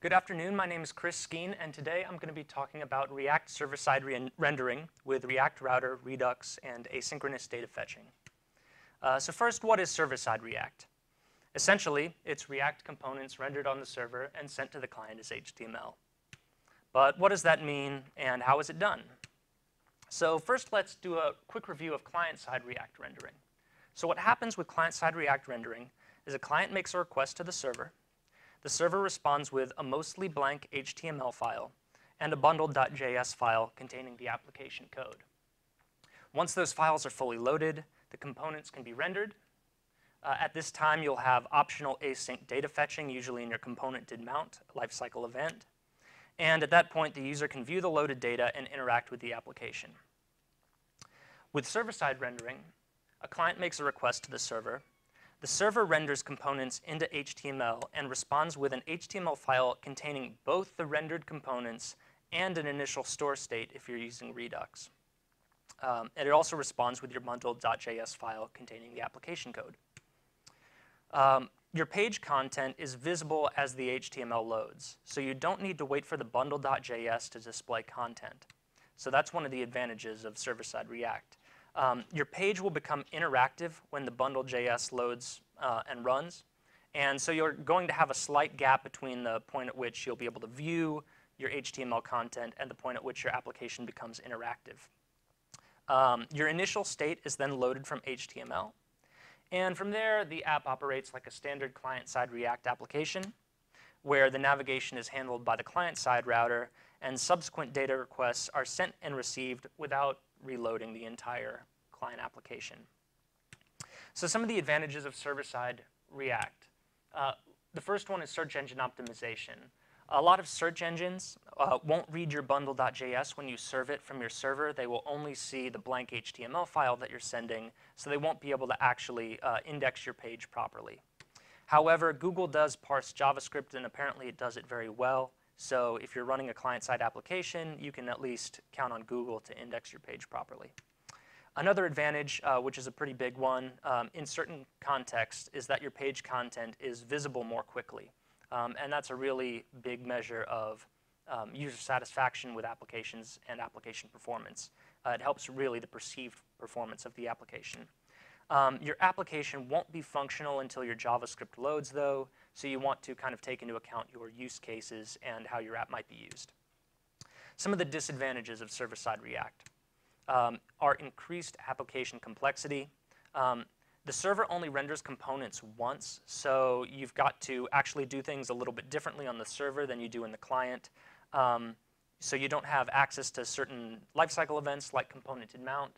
Good afternoon, my name is Chris Skeen, and today I'm going to be talking about React server-side re rendering with React Router, Redux, and asynchronous data fetching. Uh, so first, what is server-side React? Essentially, it's React components rendered on the server and sent to the client as HTML. But what does that mean, and how is it done? So first, let's do a quick review of client-side React rendering. So what happens with client-side React rendering is a client makes a request to the server, the server responds with a mostly blank HTML file and a bundle.js file containing the application code. Once those files are fully loaded, the components can be rendered. Uh, at this time, you'll have optional async data fetching, usually in your component did mount lifecycle event. And at that point, the user can view the loaded data and interact with the application. With server-side rendering, a client makes a request to the server, the server renders components into HTML and responds with an HTML file containing both the rendered components and an initial store state if you're using Redux. Um, and it also responds with your bundle.js file containing the application code. Um, your page content is visible as the HTML loads, so you don't need to wait for the bundle.js to display content. So that's one of the advantages of server-side React. Um, your page will become interactive when the bundle.js loads uh, and runs. And so you're going to have a slight gap between the point at which you'll be able to view your HTML content and the point at which your application becomes interactive. Um, your initial state is then loaded from HTML. And from there, the app operates like a standard client-side React application, where the navigation is handled by the client-side router, and subsequent data requests are sent and received without reloading the entire client application. So some of the advantages of server-side React. Uh, the first one is search engine optimization. A lot of search engines uh, won't read your bundle.js when you serve it from your server. They will only see the blank HTML file that you're sending, so they won't be able to actually uh, index your page properly. However, Google does parse JavaScript, and apparently it does it very well. So if you're running a client-side application, you can at least count on Google to index your page properly. Another advantage, uh, which is a pretty big one um, in certain contexts, is that your page content is visible more quickly. Um, and that's a really big measure of um, user satisfaction with applications and application performance. Uh, it helps really the perceived performance of the application. Um, your application won't be functional until your JavaScript loads, though, so you want to kind of take into account your use cases and how your app might be used. Some of the disadvantages of server-side React um, are increased application complexity. Um, the server only renders components once, so you've got to actually do things a little bit differently on the server than you do in the client. Um, so you don't have access to certain lifecycle events like component did mount,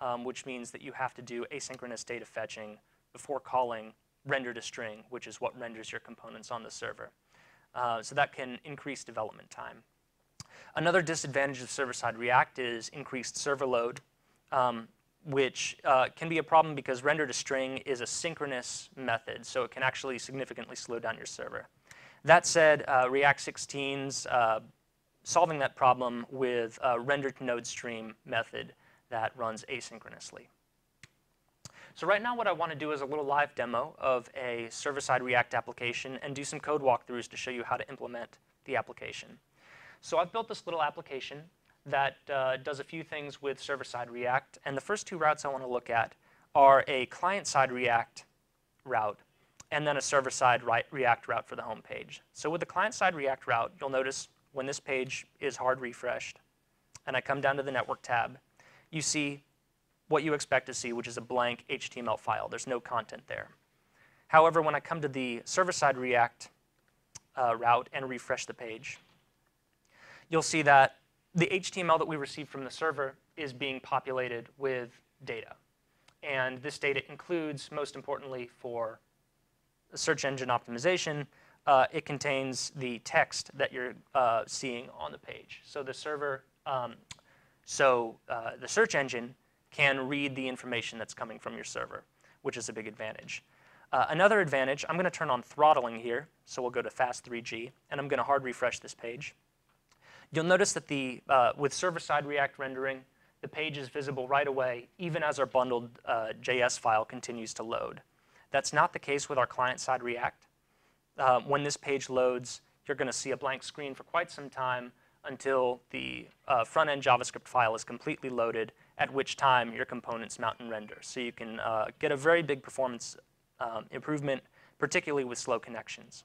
um, which means that you have to do asynchronous data fetching before calling render to string, which is what renders your components on the server. Uh, so that can increase development time. Another disadvantage of server-side React is increased server load, um, which uh, can be a problem because render to string is a synchronous method, so it can actually significantly slow down your server. That said, uh, React 16's uh, solving that problem with a render to node stream method that runs asynchronously. So right now what I want to do is a little live demo of a server-side React application and do some code walkthroughs to show you how to implement the application. So I've built this little application that uh, does a few things with server-side React. And the first two routes I want to look at are a client-side React route and then a server-side React route for the home page. So with the client-side React route, you'll notice when this page is hard refreshed and I come down to the network tab, you see what you expect to see, which is a blank HTML file. There's no content there. However, when I come to the server-side React uh, route and refresh the page, you'll see that the HTML that we receive from the server is being populated with data. And this data includes, most importantly for search engine optimization, uh, it contains the text that you're uh, seeing on the page. So the server, um, so uh, the search engine can read the information that's coming from your server, which is a big advantage. Uh, another advantage, I'm going to turn on throttling here, so we'll go to fast 3G, and I'm going to hard refresh this page. You'll notice that the, uh, with server-side React rendering, the page is visible right away, even as our bundled uh, JS file continues to load. That's not the case with our client-side React. Uh, when this page loads, you're going to see a blank screen for quite some time until the uh, front-end JavaScript file is completely loaded, at which time your components mount and render. So you can uh, get a very big performance um, improvement, particularly with slow connections.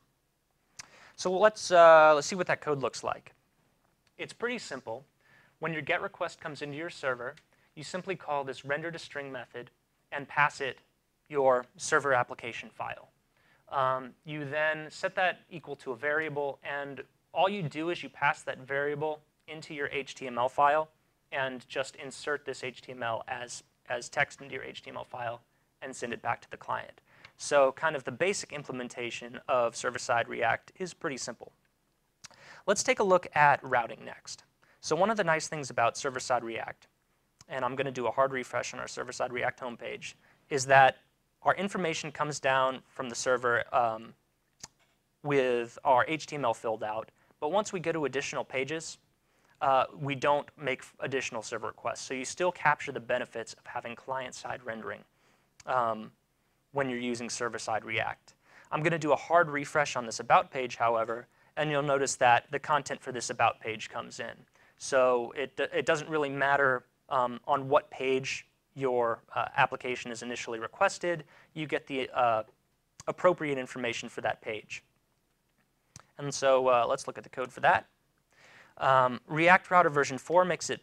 So let's, uh, let's see what that code looks like. It's pretty simple. When your GET request comes into your server, you simply call this render to string method and pass it your server application file. Um, you then set that equal to a variable, and all you do is you pass that variable into your HTML file and just insert this HTML as, as text into your HTML file and send it back to the client. So kind of the basic implementation of server-side React is pretty simple. Let's take a look at routing next. So one of the nice things about server-side React, and I'm going to do a hard refresh on our server-side React homepage, is that our information comes down from the server um, with our HTML filled out. But once we go to additional pages, uh, we don't make additional server requests. So you still capture the benefits of having client-side rendering um, when you're using server-side React. I'm going to do a hard refresh on this About page, however, and you'll notice that the content for this About page comes in. So it, it doesn't really matter um, on what page your uh, application is initially requested, you get the uh, appropriate information for that page. And so uh, let's look at the code for that. Um, React Router version 4 makes it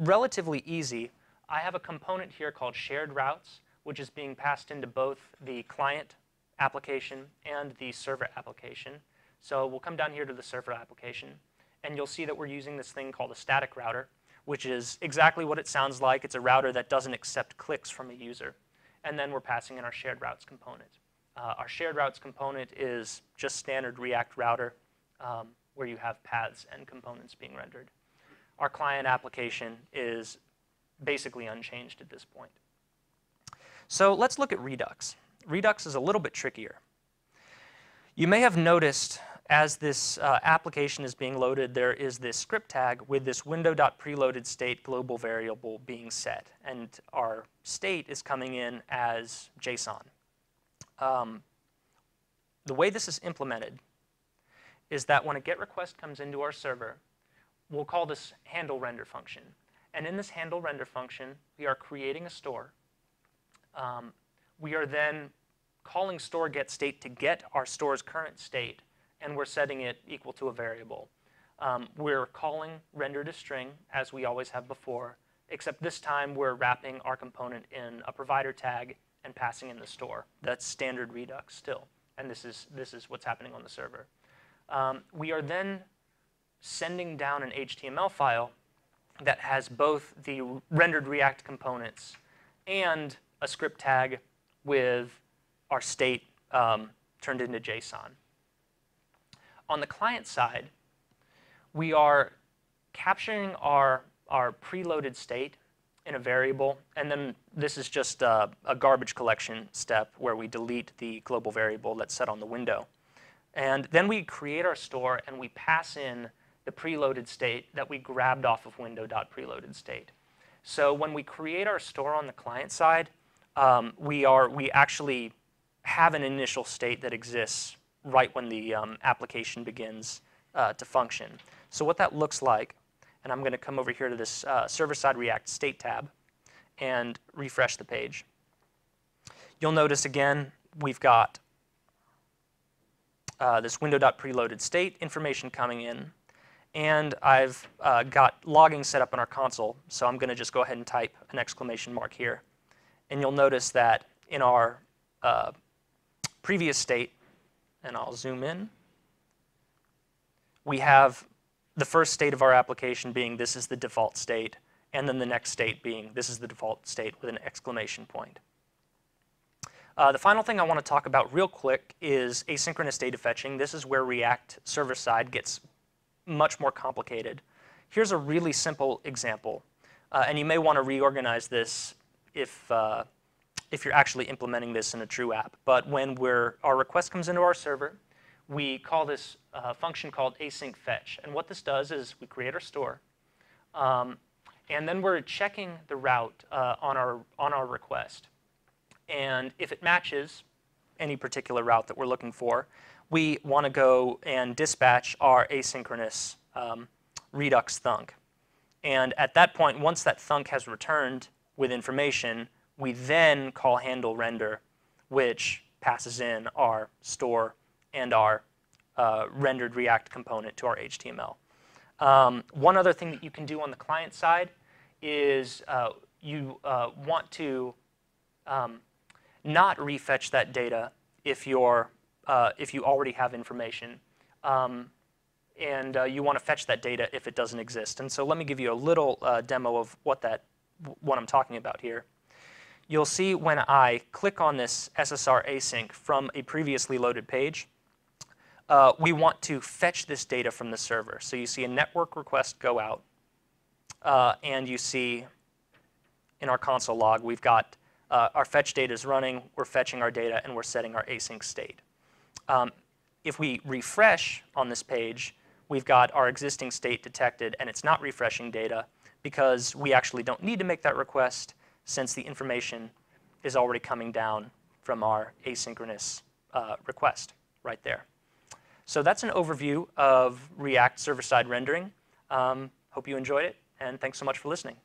relatively easy. I have a component here called shared routes, which is being passed into both the client application and the server application. So we'll come down here to the server application, and you'll see that we're using this thing called a static router which is exactly what it sounds like. It's a router that doesn't accept clicks from a user. And then we're passing in our shared routes component. Uh, our shared routes component is just standard React router um, where you have paths and components being rendered. Our client application is basically unchanged at this point. So let's look at Redux. Redux is a little bit trickier. You may have noticed as this uh, application is being loaded, there is this script tag with this window.preloaded state global variable being set. And our state is coming in as JSON. Um, the way this is implemented is that when a GET request comes into our server, we'll call this handle render function. And in this handle render function, we are creating a store. Um, we are then calling store get state to get our store's current state and we're setting it equal to a variable. Um, we're calling render to string, as we always have before, except this time we're wrapping our component in a provider tag and passing in the store. That's standard Redux still, and this is, this is what's happening on the server. Um, we are then sending down an HTML file that has both the rendered React components and a script tag with our state um, turned into JSON. On the client side, we are capturing our, our preloaded state in a variable, and then this is just a, a, garbage collection step where we delete the global variable that's set on the window. And then we create our store and we pass in the preloaded state that we grabbed off of window.preloaded state. So when we create our store on the client side, um, we, are, we actually have an initial state that exists right when the um, application begins uh, to function. So what that looks like, and I'm going to come over here to this uh, server-side React state tab and refresh the page. You'll notice again, we've got uh, this window.preloaded state information coming in. And I've uh, got logging set up in our console, so I'm going to just go ahead and type an exclamation mark here. And you'll notice that in our uh, previous state, and I'll zoom in. We have the first state of our application being this is the default state, and then the next state being this is the default state with an exclamation point. Uh, the final thing I want to talk about real quick is asynchronous data fetching. This is where React server-side gets much more complicated. Here's a really simple example, uh, and you may want to reorganize this if, uh, if you're actually implementing this in a true app. But when our request comes into our server, we call this uh, function called async fetch. And what this does is we create our store, um, and then we're checking the route uh, on, our, on our request. And if it matches any particular route that we're looking for, we want to go and dispatch our asynchronous um, Redux thunk. And at that point, once that thunk has returned with information, we then call handle render, which passes in our store and our uh, rendered React component to our HTML. Um, one other thing that you can do on the client side is uh, you uh, want to um, not refetch that data if you're uh, if you already have information. Um, and uh, you want to fetch that data if it doesn't exist. And so let me give you a little uh, demo of what that what I'm talking about here. You'll see when I click on this SSR async from a previously loaded page, uh, we want to fetch this data from the server. So you see a network request go out, uh, and you see in our console log, we've got uh, our fetch data is running, we're fetching our data, and we're setting our async state. Um, if we refresh on this page, we've got our existing state detected, and it's not refreshing data because we actually don't need to make that request since the information is already coming down from our asynchronous uh, request right there. So that's an overview of React server-side rendering. Um, hope you enjoyed it, and thanks so much for listening.